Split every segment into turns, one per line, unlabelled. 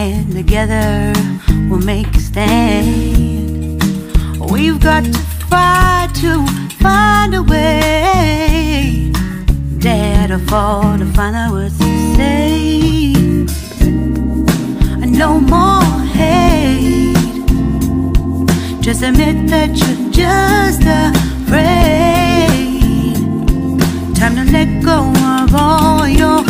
Hand together, we'll make a stand. We've got to fight to find a way. Dare to fall to find out what to say. No more hate. Just admit that you're just afraid. Time to let go of all your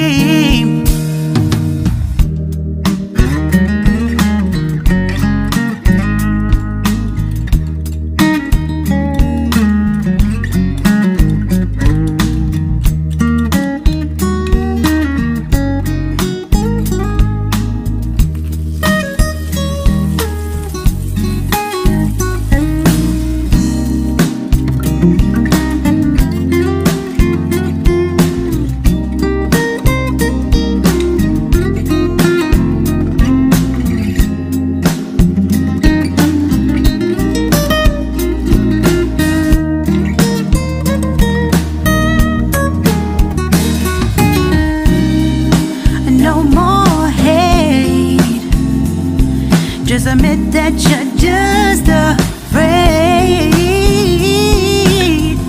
Just admit that you're just afraid.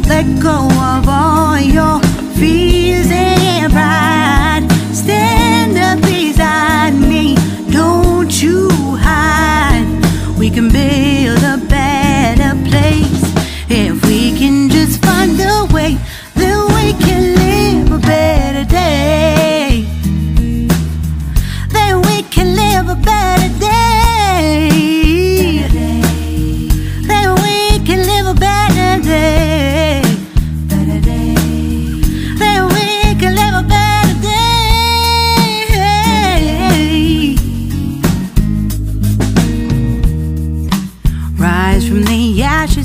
Let go of all your fears